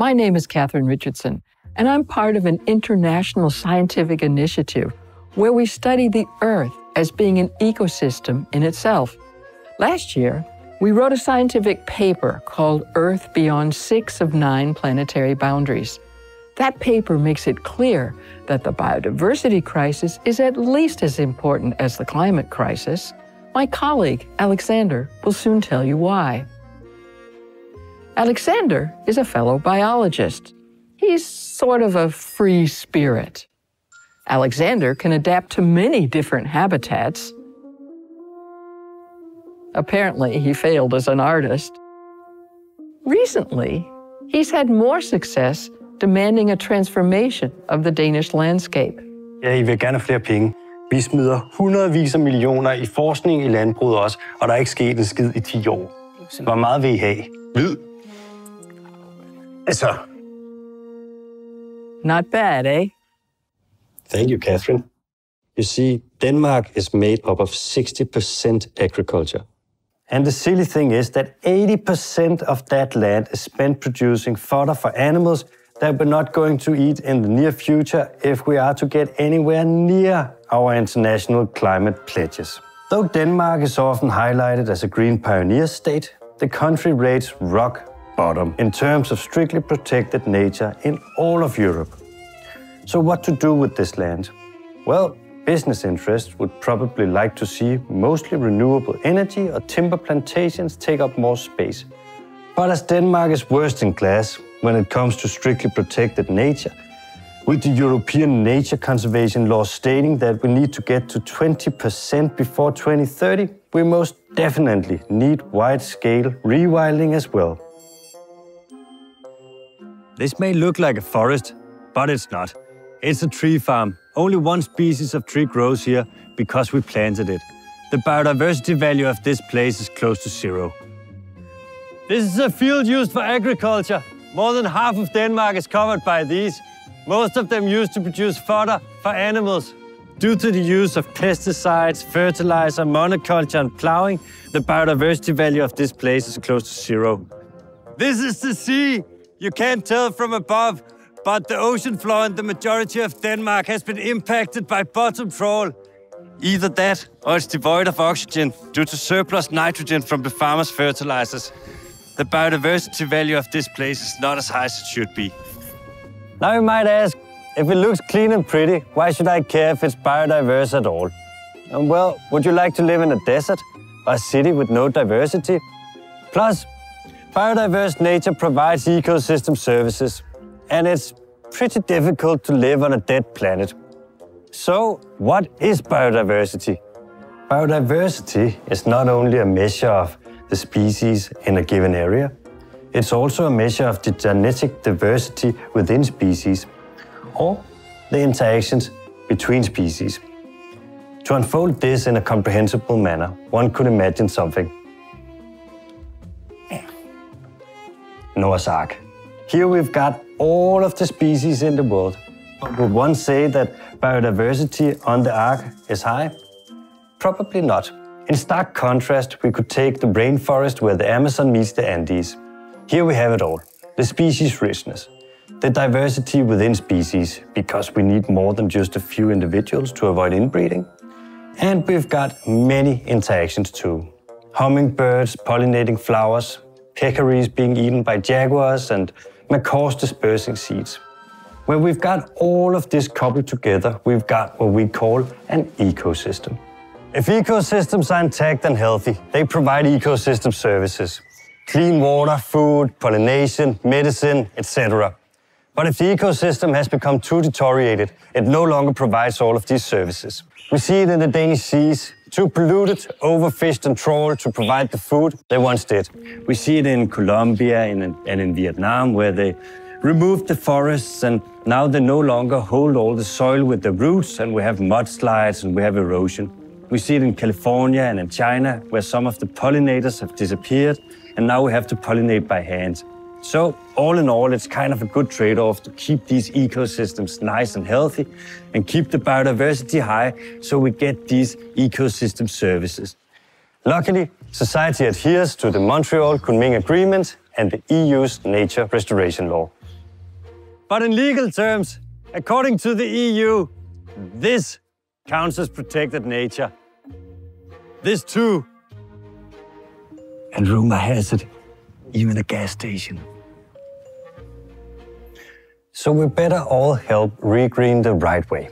My name is Katherine Richardson, and I'm part of an international scientific initiative where we study the Earth as being an ecosystem in itself. Last year, we wrote a scientific paper called Earth Beyond Six of Nine Planetary Boundaries. That paper makes it clear that the biodiversity crisis is at least as important as the climate crisis. My colleague, Alexander, will soon tell you why. Alexander is a fellow biologist. He's sort of a free spirit. Alexander can adapt to many different habitats. Apparently, he failed as an artist. Recently, he's had more success demanding a transformation of the Danish landscape. Ja, I vil gerne have flere penge. Vi smider hundredvis af millioner i forskning i landbruget også, og der er ikke sket en skid i 10 år. Hvor meget vil I have? Hvid. Altså, Not bad, eh? Thank you, Katherine. You see, Denmark is made up of 60% agriculture. And the silly thing is that 80% of that land is spent producing fodder for animals that we're not going to eat in the near future if we are to get anywhere near our international climate pledges. Though Denmark is often highlighted as a green pioneer state, the country rates rock bottom in terms of strictly protected nature in all of Europe. So, what to do with this land? Well, business interests would probably like to see mostly renewable energy or timber plantations take up more space. But as Denmark is worst in class when it comes to strictly protected nature, with the European nature conservation law stating that we need to get to 20% before 2030, we most definitely need wide scale rewilding as well. This may look like a forest, but it's not. It's a tree farm. Only one species of tree grows here because we planted it. The biodiversity value of this place is close to zero. This is a field used for agriculture. More than half of Denmark is covered by these. Most of them used to produce fodder for animals. Due to the use of pesticides, fertilizer, monoculture, and plowing, the biodiversity value of this place is close to zero. This is the sea. You can't tell from above, but the ocean floor in the majority of Denmark has been impacted by bottom trawl. Either that, or it's devoid of oxygen due to surplus nitrogen from the farmers' fertilizers. The biodiversity value of this place is not as high as it should be. Now you might ask, if it looks clean and pretty, why should I care if it's biodiverse at all? And well, would you like to live in a desert a city with no diversity? Plus, biodiverse nature provides ecosystem services, and it's pretty difficult to live on a dead planet. So, what is biodiversity? Biodiversity is not only a measure of the species in a given area, it's also a measure of the genetic diversity within species or the interactions between species. To unfold this in a comprehensible manner, one could imagine something. Noah's Ark. Here we've got all of the species in the world. Would one say that biodiversity on the Ark is high? Probably not. In stark contrast, we could take the rainforest where the Amazon meets the Andes. Here we have it all the species richness, the diversity within species, because we need more than just a few individuals to avoid inbreeding. And we've got many interactions too hummingbirds pollinating flowers, peccaries being eaten by jaguars, and macaws dispersing seeds. When we've got all of this coupled together, we've got what we call an ecosystem. If ecosystems are intact and healthy, they provide ecosystem services clean water, food, pollination, medicine, etc. But if the ecosystem has become too deteriorated, it no longer provides all of these services. We see it in the Danish seas, too polluted, overfished and trawled to provide the food they once did. We see it in Colombia and in, Vietnam, where they removed the forests and now they no longer hold all the soil with the roots and we have mudslides and we have erosion. We see it in California and in China, where some of the pollinators have disappeared and now we have to pollinate by hand. So, all in all, it's kind of a good trade off to keep these ecosystems nice and healthy and keep the biodiversity high so we get these ecosystem services. Luckily, society adheres to the Montreal Kunming Agreement and the EU's nature restoration law. But in legal terms, according to the EU, this counts as protected nature. This too. And rumor has it, even a gas station. So we better all help regreen the right way.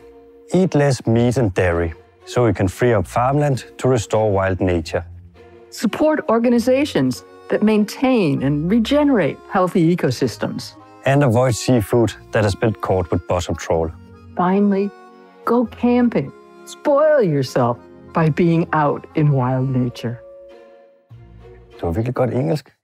Eat less meat and dairy, so we can free up farmland to restore wild nature. Support organizations that maintain and regenerate healthy ecosystems. And avoid seafood that has been caught with bottom trawl. Finally, go camping. Spoil yourself by being out in wild nature. Det var virkelig godt engelsk.